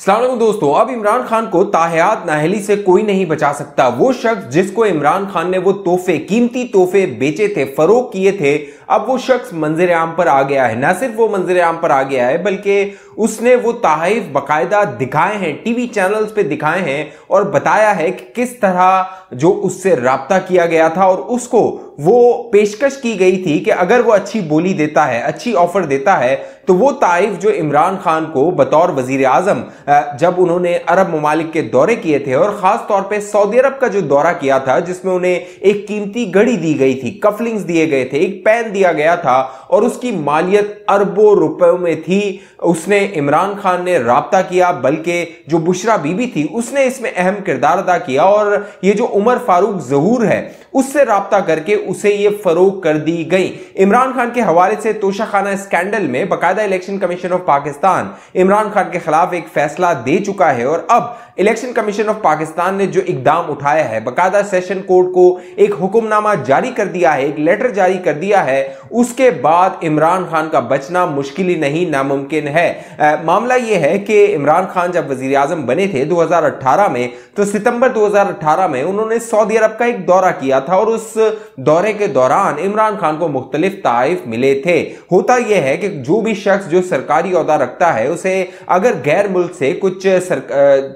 सलाम दोस्तों, अब इमरान खान को ताहयात नाहली से कोई नहीं बचा सकता। वो शख्स जिसको इमरान खान ने वो तोहफे, कीमती तोहफे बेचे थे, फरोख किए थे, अब वो शख्स मंजर आम पर आ गया है। ना सिर्फ़ वो मंजर आम पर आ गया है, बल्कि उसने वो तहफ बाकायदा दिखाए हैं, टीवी चैनल्स पे दिखाए हैं और बताया है कि किस तरह जो उससे रबता किया गया था और उसको वो पेशकश की गई थी कि अगर वो अच्छी बोली देता है, अच्छी ऑफ़र देता है तो वो ताइफ जो इमरान खान को बतौर वज़ीर आज़म जब उन्होंने अरब ममालिक के दौरे किए थे और ख़ास तौर पे सऊदी अरब का जो दौरा किया था, जिसमें उन्हें एक कीमती घड़ी दी गई थी, कफलिंग्स दिए गए थे, एक पैन दिया गया था और उसकी मालियत अरबों रुपयों में थी, उसने इमरान खान ने रबता किया, बल्कि जो बुशरा बीबी थी, उसने इसमें अहम किरदार अदा किया और ये जो उमर फारूक जहूर है, उससे रबता करके उसे ये फरोग कर दी गई। इमरान खान के हवाले से तोशा खाना स्कैंडल में बाकायदा election commission of Pakistan Imran Khan के खिलाफ एक फैसला दे चुका है और अब इलेक्शन कमीशन ऑफ़ पाकिस्तान ने जो इकदाम उठाया है, बाकायदा सेशन कोर्ट को एक हुक्मनामा जारी कर दिया है, एक लेटर जारी कर दिया है, उसके बाद इमरान खान का बचना मुश्किल ही नहीं, नामुमकिन है। आ, मामला यह है कि इमरान खान जब वज़ीर आज़म बने थे 2018 में तो सितंबर 2018 में उन्होंने सऊदी अरब का एक दौरा किया था और उस दौरे के दौरान इमरान खान को मुख्तलिफ़ ताइफ मिले थे। होता यह है कि जो भी शख्स जो सरकारी अहदा रखता है उसे अगर गैर मुल्क से कुछ सर,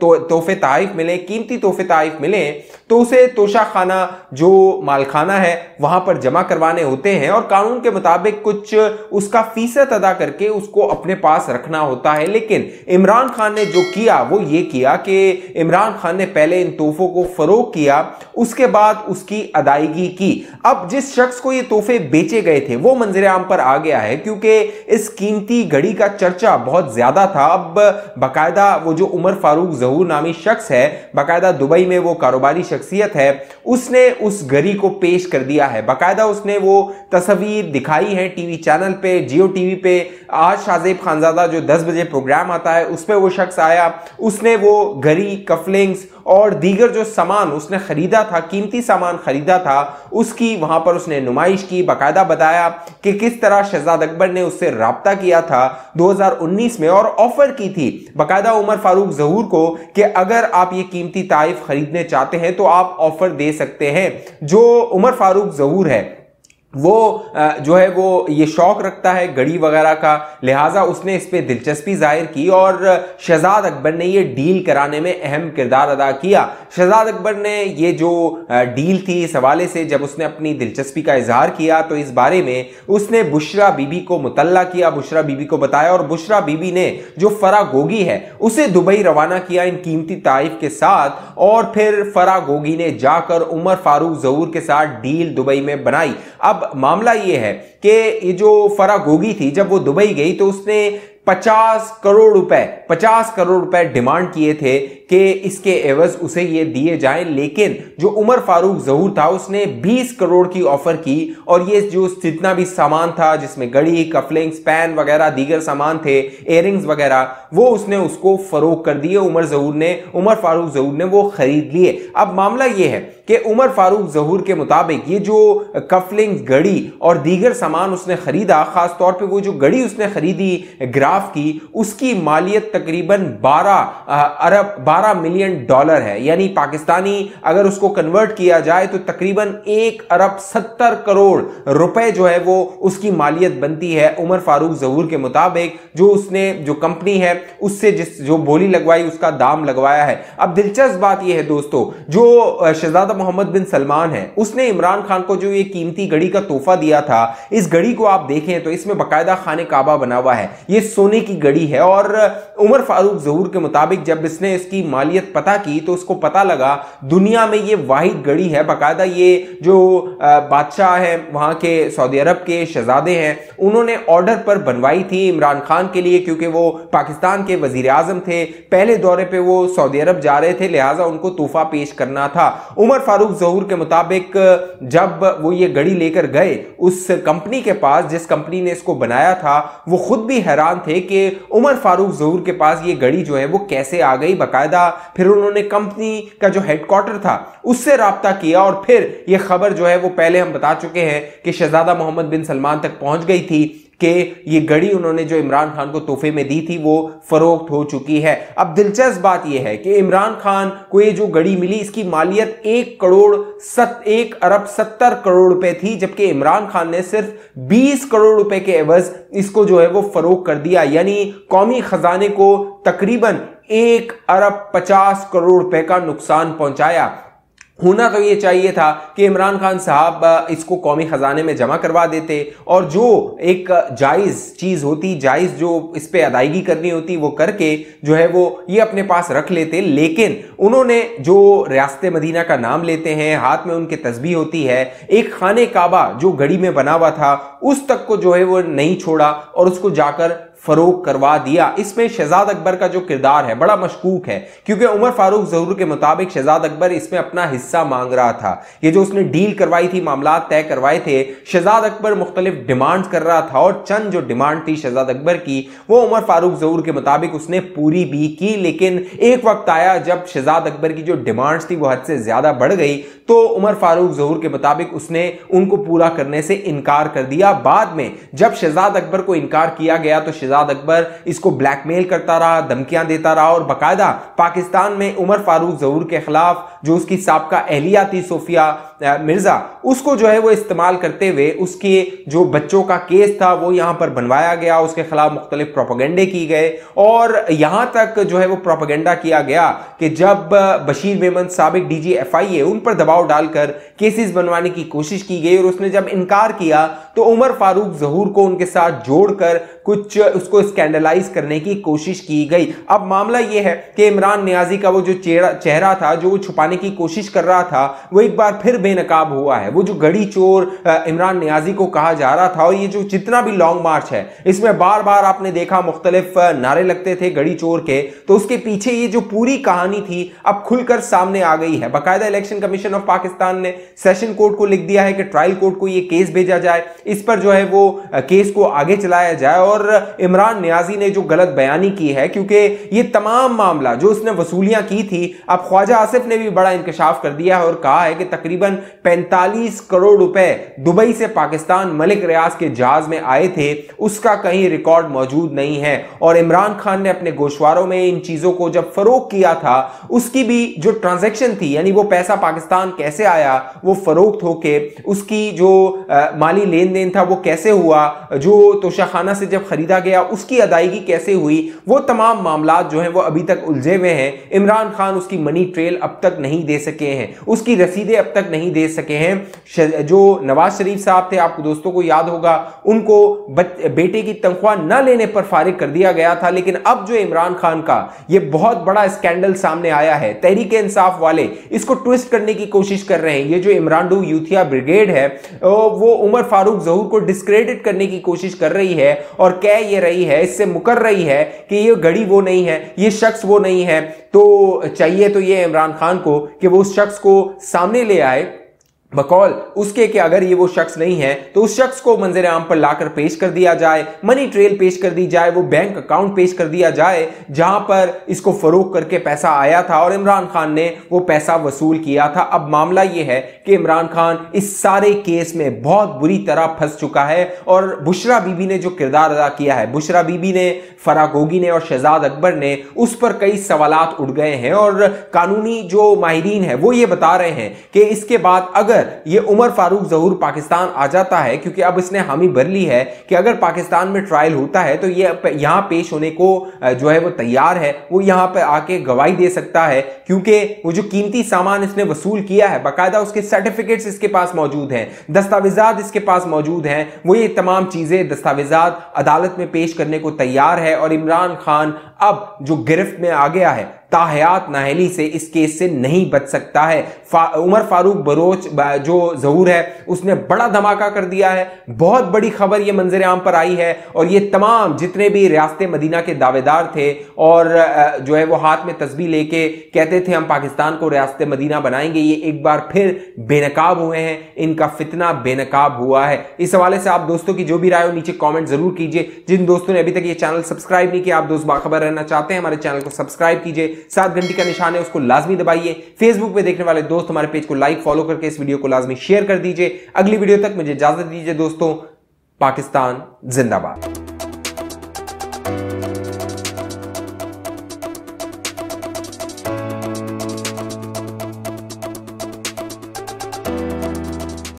तो तोहफे ताइफ मिले कीमती तोहफे ताइफ मिले तो उसे तोशाखाना, जो मालखाना है, वहाँ पर जमा करवाने होते हैं और कानून के मुताबिक कुछ उसका फ़ीसद अदा करके उसको अपने पास रखना होता है। लेकिन इमरान खान ने जो किया, वो ये किया कि इमरान खान ने पहले इन तोहफों को फरोख किया, उसके बाद उसकी अदायगी की। अब जिस शख्स को ये तोहफे बेचे गए थे, वो मंजर आम पर आ गया है, क्योंकि इस कीमती घड़ी का चर्चा बहुत ज़्यादा था। अब बाकायदा वो जो उमर फारूक जहूर नामी शख्स है, बाकायदा दुबई में वो कारोबारी शख्सियत है, उसने उस गरी को पेश कर दिया है। बाकायदा उसने वो तस्वीर दिखाई है टीवी चैनल पे, जियो टीवी पे। आज शाहजेब खानजादा जो 10 बजे प्रोग्राम आता है, उस पर वो शख्स आया, उसने वो गरी, कफलिंग्स और दीगर जो सामान उसने खरीदा था, कीमती सामान खरीदा था, उसकी वहाँ पर उसने नुमाइश की, बाकायदा बताया कि किस तरह शहजाद अकबर ने उससे रबता किया था 2019 में और ऑफ़र की थी। बाकायदा उमर फारूक जहूर को कि अगर आप ये कीमती ताइफ खरीदने चाहते हैं तो आप ऑफ़र दे सकते हैं। जो उमर फारूक जहूर है वो जो है वो ये शौक रखता है घड़ी वगैरह का। लिहाजा उसने इस पर दिलचस्पी ज़ाहिर की और शहजाद अकबर ने ये डील कराने में अहम किरदार अदा किया। शहजाद अकबर ने ये जो डील थी इस हवाले से जब उसने अपनी दिलचस्पी का इजहार किया तो इस बारे में उसने बुशरा बीबी को मुतल्ला किया। बुशरा बीबी को बताया और बुशरा बीबी ने जो फरा गोगी है, उसे दुबई रवाना किया इन कीमती तारीफ़ के साथ और फिर फरा गोगी ने जाकर उमर फारूक जहूर के साथ डील दुबई में बनाई। अब मामला ये है कि ये जो फरा गोगी थी, जब वो दुबई गई तो उसने पचास करोड़ रुपए, पचास करोड़ रुपए डिमांड किए थे कि इसके एवज उसे ये दिए जाएँ, लेकिन जो उमर फारूक जहूर था, उसने 20 करोड़ की ऑफ़र की और ये जो जितना भी सामान था, जिसमें घड़ी, कफलिंग्स, पैन वगैरह, दीगर सामान थे एयरिंग्स वगैरह, वो उसने उसको फरोख कर दिए, उमर जहूर ने, उमर फारूक जहूर ने वो खरीद लिए। अब मामला ये है कि उमर फारूक जहूर के मुताबिक ये जो कफलिंग्स, घड़ी और दीगर सामान उसने खरीदा, खासतौर पर वो जो घड़ी उसने खरीदी ग्राफ की उसकी मालियत तकरीबन 12 अरब 12 मिलियन डॉलर है। यानी पाकिस्तानी अगर उसको कन्वर्ट किया जाए तो तकरीबन एक अरब सत्तर करोड़ रुपए जो है वो उसकी मालियत बनती है उमर फारूक जहूर के मुताबिक, जो उसने, जो कंपनी है, उससे जिस, जो बोली लगवाई, उसका दाम लगवाया है। अब दिलचस्प बात यह है दोस्तों, जो शहजादा मोहम्मद बिन सलमान है, उसने इमरान खान को जो ये कीमती घड़ी का तोहफा दिया था, इस घड़ी को आप देखें तो इसमें बाकायदा खाने काबा बना हुआ है। ये सोने की घड़ी है और उमर फारूक जहूर के मुताबिक जब इसने इसकी मालियत पता की तो उसको पता लगा, दुनिया में ये वाहिद घड़ी है, बाकायदा ये जो बादशाह है, वहाँ के सऊदी अरब के शहजादे हैं, उन्होंने ऑर्डर पर बनवाई थी इमरान खान के लिए, क्योंकि वो पाकिस्तान के वज़ीर आज़म थे। पहले दौरे पर वो सऊदी अरब जा रहे थे, लिहाजा उनको तोहफा पेश करना था। उमर फारूक जहूर के मुताबिक, जब वो ये घड़ी लेकर गए, उस कंपनी के पास, जिस कंपनी ने इसको बनाया था, वो खुद भी हैरान थे कि उमर फारूक जहूर के पास ये घड़ी जो है वो कैसे आ गई बाकायदा? फिर उन्होंने कंपनी का जो हेडक्वार्टर था, उससे रबता किया और फिर ये खबर जो है वो पहले हम बता चुके हैं कि शहजादा मोहम्मद बिन सलमान तक पहुँच गई थी। कि ये घड़ी उन्होंने जो इमरान खान को तोहफे में दी थी, वो फरोख्त हो चुकी है। अब दिलचस्प बात यह है कि इमरान खान को ये जो घड़ी मिली, इसकी मालियत एक करोड़ सत, एक अरब सत्तर करोड़ रुपए थी, जबकि इमरान खान ने सिर्फ़ बीस करोड़ रुपए के एवज इसको जो है वो फरोख कर दिया। यानी कौमी खजाने को तकरीबन एक अरब पचास करोड़ रुपए का नुकसान पहुँचाया। होना तो ये चाहिए था कि इमरान खान साहब इसको कौमी खजाने में जमा करवा देते और जो एक जायज़ चीज़ होती, जायज़ जो इस पर अदायगी करनी होती, वो करके जो है वो ये अपने पास रख लेते। लेकिन उन्होंने जो रियासत मदीना का नाम लेते हैं, हाथ में उनकी तस्बी होती है, एक खाने काबा जो गड़ी में बना हुआ था, उस तक को जो है वो नहीं छोड़ा और उसको जाकर फरोग करवा दिया। इसमें शहजाद अकबर का जो किरदार है, बड़ा मशकूक है, क्योंकि उमर फारूक जहूर के मुताबिक शहजाद अकबर इसमें अपना हिस्सा मांग रहा था। ये जो उसने डील करवाई थी मामला तय करवाए थे, शहजाद अकबर मुख्तलिफ़ डिमांड कर रहा था और चंद जो डिमांड थी शहजाद अकबर की, वो उमर फारूक जहूर के मुताबिक उसने पूरी भी की। लेकिन एक वक्त आया जब शहजाद अकबर की जो डिमांड्स थी, वो हद से ज़्यादा बढ़ गई तो उमर फारूक जहूर के मुताबिक उसने उनको पूरा करने से इनकार कर दिया। बाद में जब शहजाद अकबर को इनकार किया गया तो शहजाद अकबर इसको ब्लैकमेल करता रहा, धमकियाँ देता रहा और बाकायदा पाकिस्तान में उमर फारूक जहूर के खिलाफ जो उसकी सबका एहलिया थी सोफिया मिर्ज़ा, उसको जो है वो इस्तेमाल करते हुए उसके जो बच्चों का केस था वो यहाँ पर बनवाया गया, उसके खिलाफ मुख्तलिफ़ प्रोपोगेंडे की गए और यहाँ तक जो है वो प्रोपोगेंडा किया गया कि जब बशीर मेमन सबक डी जी एफ़ आई ए उन पर दबाव डालकर केसेस बनवाने की कोशिश की गई और उसने जब इनकार किया तो उमर फारूक जहूर को उनके साथ जोड़कर कुछ उसको स्कैंडलाइज करने की कोशिश की गई। अब मामला यह है कि इमरान न्याजी का वो जो चेहरा चेहरा था, जो वो छुपाने की कोशिश कर रहा था, वो एक बार फिर बेनकाब हुआ है। वो जो गड़ी चोर इमरान न्याजी को कहा जा रहा था और ये जो जितना भी लॉन्ग मार्च है, इसमें बार बार आपने देखा मुख्तलिफ़ नारे लगते थे गड़ी चोर के। तो उसके पीछे ये जो पूरी कहानी थी, अब खुलकर सामने आ गई है। बाकायदा इलेक्शन कमीशन ऑफ़ पाकिस्तान ने सेशन कोर्ट को लिख दिया है कि ट्रायल कोर्ट को ये केस भेजा जाए। इस पर जो है वो केस को आगे चलाया जाए। और इमरान न्याजी ने जो गलत बयानी की है क्योंकि ये तमाम मामला जो उसने वसूलियाँ की थी अब ख्वाजा आसिफ ने भी बड़ा इंकशाफ कर दिया है और कहा है कि तकरीबन 45 करोड़ रुपए दुबई से पाकिस्तान मलिक रियाज के जहाज़ में आए थे उसका कहीं रिकॉर्ड मौजूद नहीं है। और इमरान खान ने अपने गोशवारों में इन चीज़ों को जब फरोख किया था उसकी भी जो ट्रांजेक्शन थी यानी वो पैसा पाकिस्तान कैसे आया वो फरोख्त होके उसकी जो आ, माली लेन देन था, वो कैसे हुआ? जो तोशाखाना से जब खरीदा गया, उसकी अदायगी कैसे हुई? वो तमाम मामला जो है, वो अभी तक उलझे हुए हैं। इमरान खान उसकी मनी ट्रेल अब तक नहीं दे सके हैं। उसकी रसीदें अब तक नहीं दे सके हैं। जो नवाज़ शरीफ साहब थे, आपको दोस्तों को याद होगा, उनको बेटे की तनख्वाह न लेने पर फारिग कर दिया गया था, लेकिन अब जो इमरान खान का, ये बहुत बड़ा स्कैंडल सामने आया है। तहरीक इंसाफ वाले, इसको ट्विस्ट करने की कोशिश कर रहे हैं। ये जो इमरान डू यूथिया ब्रिगेड है वो उमर फारूक जहूर को डिस्क्रेडिट करने की कोशिश कर रही है और कह ये रही है, इससे मुकर रही है कि ये घड़ी वो नहीं है, ये शख्स वो नहीं है। तो चाहिए तो ये इमरान खान को कि वो उस शख्स को सामने ले आए। बकौल, उसके कि अगर ये वो शख्स नहीं है तो उस शख्स को मंजर आम पर लाकर पेश कर दिया जाए मनी ट्रेल पेश कर दी जाए, वो बैंक अकाउंट पेश कर दिया जाए, जहाँ पर इसको फरोख करके पैसा आया था और इमरान खान ने वो पैसा वसूल किया था। अब मामला ये है कि इमरान खान इस सारे केस में बहुत बुरी तरह फंस चुका है और बुशरा बीबी ने जो किरदार अदा किया है, बुशरा बीबी ने फरागोगी ने और शहजाद अकबर ने, उस पर कई सवाल उठ गए हैं और कानूनी जो माहरीन है, वो ये बता रहे हैं कि इसके बाद अगर अगर ये उमर फारूक जहूर पाकिस्तान आ जाता है, क्योंकि अब इसने हामी भर ली है कि अगर पाकिस्तान में ट्रायल होता है तो ये यहाँ पेश होने को जो है वो तैयार है। वो यहाँ पर आके गवाही दे सकता है, क्योंकि वो जो कीमती सामान इसने वसूल किया है, बाकायदा उसके सर्टिफिकेट्स इसके पास मौजूद हैं, दस्तावेजात इसके पास मौजूद हैं। वो ये तमाम चीज़ें दस्तावेजात अदालत में पेश करने को तैयार है और इमरान खान अब जो गिरफ्त में आ गया है ताहयात नाहली से इस केस से नहीं बच सकता है। फा, उमर फारूक बरोच जो जहूर है उसने बड़ा धमाका कर दिया है। बहुत बड़ी खबर ये मंजर आम पर आई है और ये तमाम जितने भी रियासत मदीना के दावेदार थे और जो है वो हाथ में तस्वीर लेके कहते थे हम पाकिस्तान को रियासत मदीना बनाएँगे। ये एक बार फिर बेनकाब हुए हैं। इनका फितना बेनकाब हुआ है। इस हवाले से आप दोस्तों की जो भी राय हो नीचे कॉमेंट ज़रूर कीजिए। जिन दोस्तों ने अभी तक ये चैनल सब्सक्राइब नहीं किया आप दोस्त बाखबर रहना चाहते हैं हमारे चैनल को सब्सक्राइब कीजिए। सात घंटे का निशान है, उसको लाजमी दबाइए। फेसबुक पे देखने वाले दोस्त हमारे पेज को लाइक फॉलो करके इस वीडियो को लाजमी शेयर कर दीजिए। अगली वीडियो तक मुझे इजाज़त दीजिए दोस्तों। पाकिस्तान, जिंदाबाद।